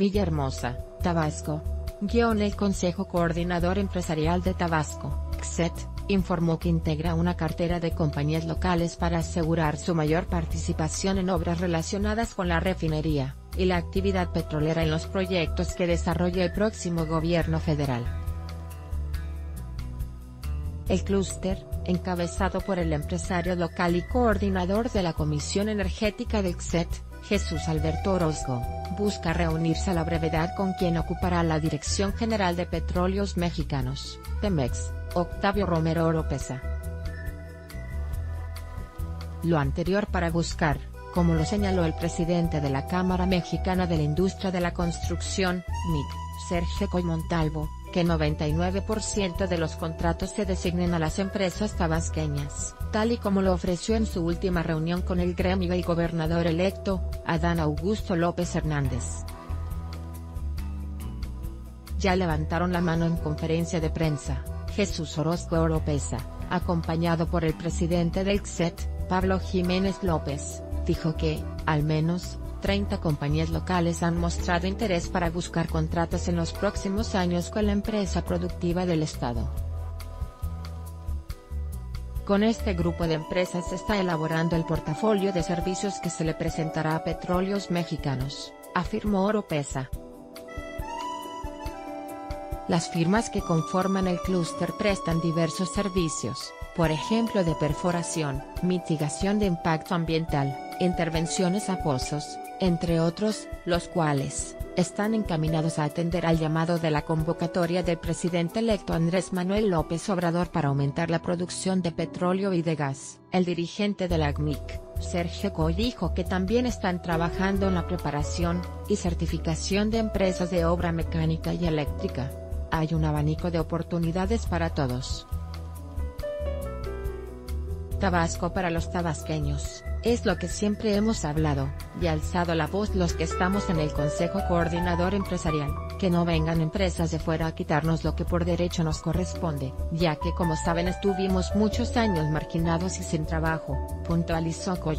Villahermosa, Tabasco. Guión El Consejo Coordinador Empresarial de Tabasco, CSET, informó que integra una cartera de compañías locales para asegurar su mayor participación en obras relacionadas con la refinería, y la actividad petrolera en los proyectos que desarrolle el próximo gobierno federal. El clúster, encabezado por el empresario local y coordinador de la Comisión Energética del CSET, Jesús Alberto Orozco, busca reunirse a la brevedad con quien ocupará la Dirección General de Petróleos Mexicanos, Pemex, Octavio Romero Oropesa. Lo anterior para buscar, como lo señaló el presidente de la Cámara Mexicana de la Industria de la Construcción, MIC, Sergio Coy Montalvo, que 99% de los contratos se designen a las empresas tabasqueñas, tal y como lo ofreció en su última reunión con el gremio y gobernador electo, Adán Augusto López Hernández. Ya levantaron la mano en conferencia de prensa, Jesús Orozco Oropesa, acompañado por el presidente del CSET, Pablo Jiménez López, dijo que, al menos, 30 compañías locales han mostrado interés para buscar contratos en los próximos años con la empresa productiva del Estado. Con este grupo de empresas se está elaborando el portafolio de servicios que se le presentará a Petróleos Mexicanos, afirmó Oropesa. Las firmas que conforman el clúster prestan diversos servicios, por ejemplo de perforación, mitigación de impacto ambiental, intervenciones a pozos, entre otros, los cuales, están encaminados a atender al llamado de la convocatoria del presidente electo Andrés Manuel López Obrador para aumentar la producción de petróleo y de gas. El dirigente de la ACMIC, Sergio Coy dijo que también están trabajando en la preparación, y certificación de empresas de obra mecánica y eléctrica. Hay un abanico de oportunidades para todos. Tabasco para los tabasqueños. Es lo que siempre hemos hablado, y alzado la voz los que estamos en el Consejo Coordinador Empresarial, que no vengan empresas de fuera a quitarnos lo que por derecho nos corresponde, ya que como saben estuvimos muchos años marginados y sin trabajo, puntualizó Coy.